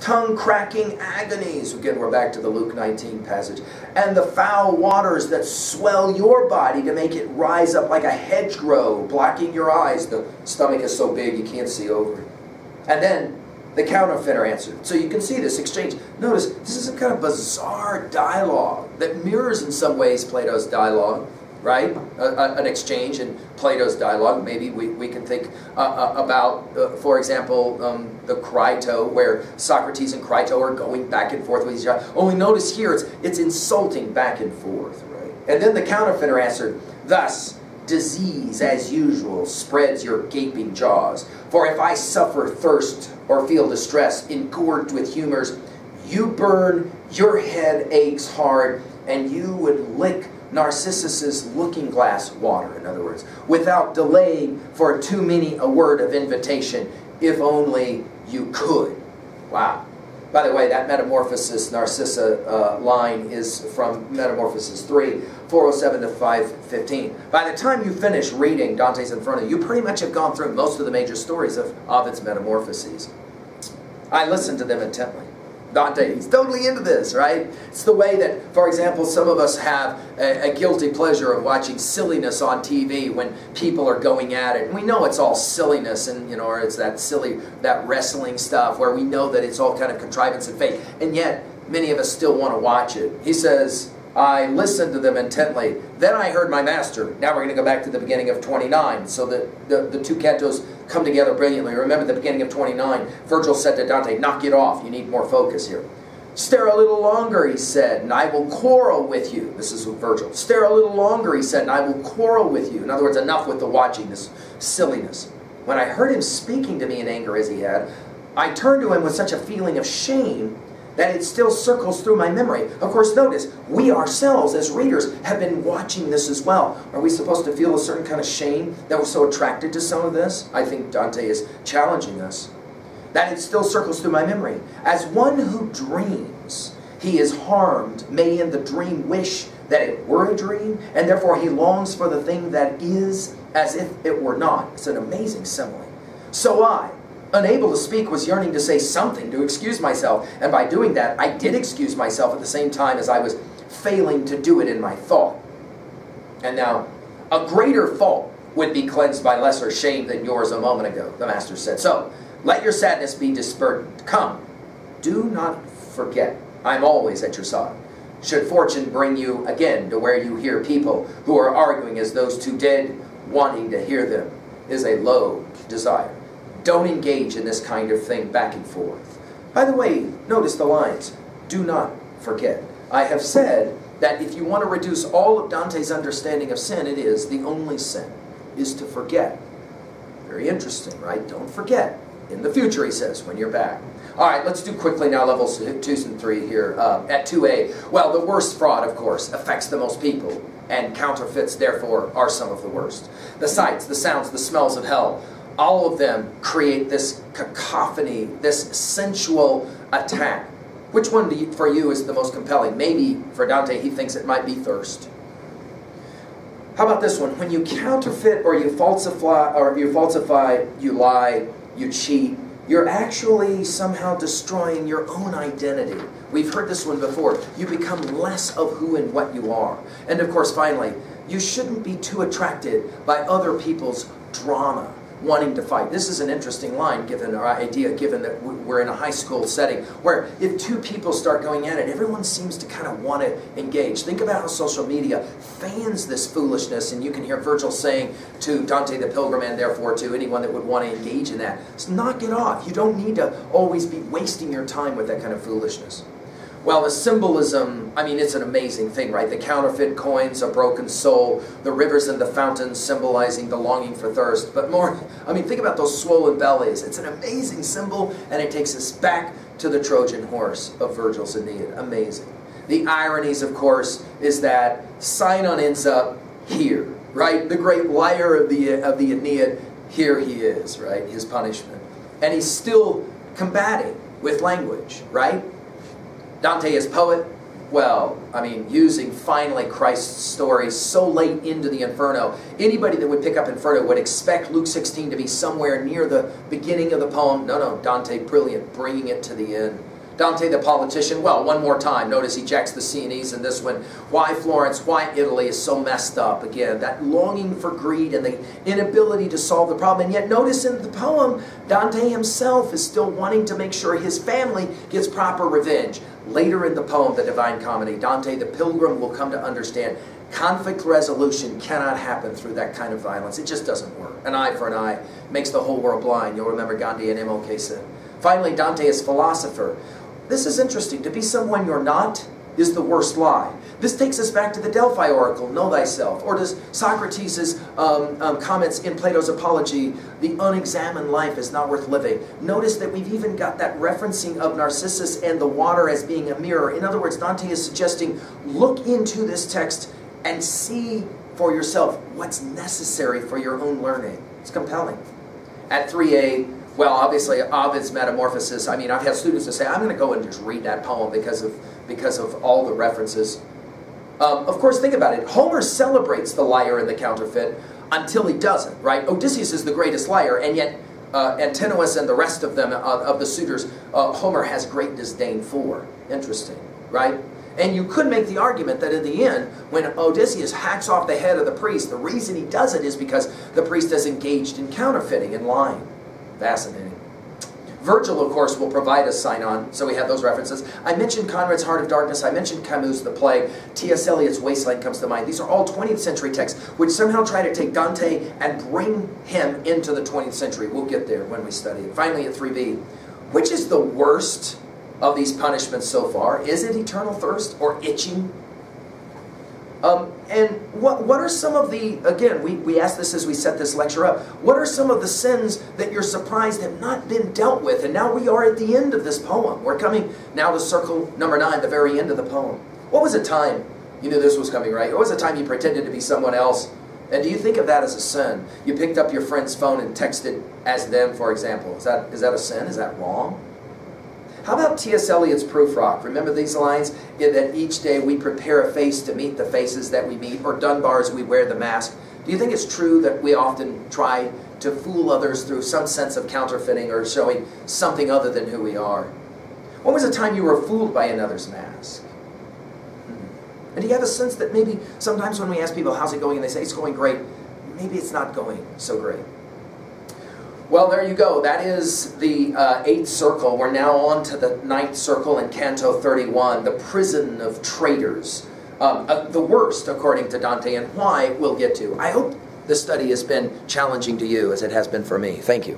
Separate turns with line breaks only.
tongue-cracking agonies. Again, we're back to the Luke 19 passage. And the foul waters that swell your body to make it rise up like a hedgerow, blocking your eyes. The stomach is so big you can't see over it. And then the counterfeiter answered. So you can see this exchange. Notice, this is a kind of bizarre dialogue that mirrors in some ways Plato's dialogue right? A, a, an exchange in Plato's dialogue. Maybe we, we can think uh, uh, about, uh, for example, um, the Crito, where Socrates and Crito are going back and forth with each other. Only notice here it's, it's insulting back and forth, right? And then the counterfeiter answered, Thus, disease, as usual, spreads your gaping jaws. For if I suffer thirst or feel distress, engorged with humors, you burn, your head aches hard, and you would lick Narcissus's looking glass water, in other words, without delaying for too many a word of invitation, if only you could. Wow. By the way, that Metamorphosis Narcissa uh, line is from Metamorphosis 3, 407 to 515. By the time you finish reading Dante's Inferno, you pretty much have gone through most of the major stories of Ovid's Metamorphoses. I listened to them intently. Dante, he's totally into this, right? It's the way that, for example, some of us have a, a, guilty pleasure of watching silliness on TV when people are going at it. And we know it's all silliness and, you know, or it's that silly, that wrestling stuff where we know that it's all kind of contrivance and fake. And yet, many of us still want to watch it. He says, I listened to them intently. Then I heard my master. Now we're going to go back to the beginning of 29. So the, the, the two cantos come together brilliantly. Remember the beginning of 29, Virgil said to Dante, knock it off, you need more focus here. Stare a little longer, he said, and I will quarrel with you. This is with Virgil. Stare a little longer, he said, and I will quarrel with you. In other words, enough with the watching, this silliness. When I heard him speaking to me in anger as he had, I turned to him with such a feeling of shame that it still circles through my memory. Of course, notice, we ourselves as readers have been watching this as well. Are we supposed to feel a certain kind of shame that we're so attracted to some of this? I think Dante is challenging us. That it still circles through my memory. As one who dreams, he is harmed, may in the dream wish that it were a dream, and therefore he longs for the thing that is as if it were not. It's an amazing simile. So I, unable to speak, was yearning to say something, to excuse myself. And by doing that, I did excuse myself at the same time as I was failing to do it in my thought. And now, a greater fault would be cleansed by lesser shame than yours a moment ago, the Master said. So, let your sadness be dispersed. Come, do not forget, I'm always at your side. Should fortune bring you again to where you hear people who are arguing as those two dead, wanting to hear them is a low desire. Don't engage in this kind of thing back and forth. By the way, notice the lines. Do not forget. I have said that if you want to reduce all of Dante's understanding of sin, it is the only sin, is to forget. Very interesting, right? Don't forget. In the future, he says, when you're back. All right, let's do quickly now levels 2 and 3 here. Uh, at 2a, well, the worst fraud, of course, affects the most people, and counterfeits, therefore, are some of the worst. The sights, the sounds, the smells of hell all of them create this cacophony, this sensual attack. Which one you, for you is the most compelling? Maybe for Dante, he thinks it might be thirst. How about this one? When you counterfeit or you falsify, or you falsify, you lie, you cheat, you're actually somehow destroying your own identity. We've heard this one before. You become less of who and what you are. And of course, finally, you shouldn't be too attracted by other people's drama wanting to fight. This is an interesting line given our idea, given that we're in a high school setting, where if two people start going at it, everyone seems to kind of want to engage. Think about how social media fans this foolishness, and you can hear Virgil saying to Dante the Pilgrim, and therefore to anyone that would want to engage in that, knock it off. You don't need to always be wasting your time with that kind of foolishness. Well, the symbolism, I mean, it's an amazing thing, right? The counterfeit coins, a broken soul, the rivers and the fountains symbolizing the longing for thirst. But more, I mean, think about those swollen bellies. It's an amazing symbol, and it takes us back to the Trojan horse of Virgil's Aeneid. Amazing. The ironies, of course, is that Sinon ends up here, right? The great liar of the, of the Aeneid, here he is, right? His punishment. And he's still combating with language, right? Dante is poet, well, I mean, using finally Christ's story so late into the Inferno, anybody that would pick up Inferno would expect Luke 16 to be somewhere near the beginning of the poem. No, no, Dante, brilliant, bringing it to the end. Dante the politician, well, one more time. Notice he checks the Sienese in this one. Why Florence, why Italy is so messed up. Again, that longing for greed and the inability to solve the problem. And yet notice in the poem, Dante himself is still wanting to make sure his family gets proper revenge. Later in the poem, The Divine Comedy, Dante the pilgrim will come to understand conflict resolution cannot happen through that kind of violence. It just doesn't work. An eye for an eye makes the whole world blind. You'll remember Gandhi and M.L.K. Finally, Dante is philosopher. This is interesting. To be someone you're not is the worst lie. This takes us back to the Delphi oracle, know thyself. Or does Socrates' um, um, comments in Plato's Apology, the unexamined life is not worth living. Notice that we've even got that referencing of Narcissus and the water as being a mirror. In other words, Dante is suggesting, look into this text and see for yourself what's necessary for your own learning. It's compelling. At 3a, well, obviously, Ovid's Metamorphosis. I mean, I've had students that say, I'm going to go and just read that poem because of, because of all the references. Um, of course, think about it. Homer celebrates the liar and the counterfeit until he doesn't, right? Odysseus is the greatest liar, and yet uh, Antinous and the rest of them, uh, of the suitors, uh, Homer has great disdain for. Interesting, right? And you could make the argument that in the end, when Odysseus hacks off the head of the priest, the reason he does it is because the priest is engaged in counterfeiting and lying. Fascinating. Virgil, of course, will provide a Sinon, so we have those references. I mentioned Conrad's Heart of Darkness. I mentioned Camus' The Plague. T.S. Eliot's Wasteland comes to mind. These are all 20th century texts which somehow try to take Dante and bring him into the 20th century. We'll get there when we study it. Finally, at 3b, which is the worst of these punishments so far? Is it eternal thirst or itching um, and what, what are some of the, again, we, we asked this as we set this lecture up, what are some of the sins that you're surprised have not been dealt with? And now we are at the end of this poem. We're coming now to circle number nine, the very end of the poem. What was a time you knew this was coming, right? What was a time you pretended to be someone else? And do you think of that as a sin? You picked up your friend's phone and texted as them, for example. Is that, is that a sin? Is that wrong? How about T.S. Eliot's Prufrock? Remember these lines? Yeah, that each day we prepare a face to meet the faces that we meet, or Dunbar's we wear the mask. Do you think it's true that we often try to fool others through some sense of counterfeiting or showing something other than who we are? When was the time you were fooled by another's mask? Hmm. And do you have a sense that maybe sometimes when we ask people, how's it going, and they say it's going great, maybe it's not going so great? Well, there you go. That is the uh, eighth circle. We're now on to the ninth circle in Canto 31, the prison of traitors. Um, uh, the worst, according to Dante, and why we'll get to. I hope this study has been challenging to you as it has been for me. Thank you.